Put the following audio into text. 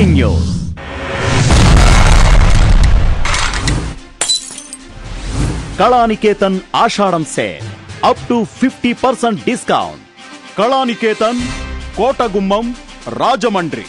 Breaking news Kalaniketan Ashadham sale. Up to fifty percent discount Kalaniketan Kotagummam Rajahmundry.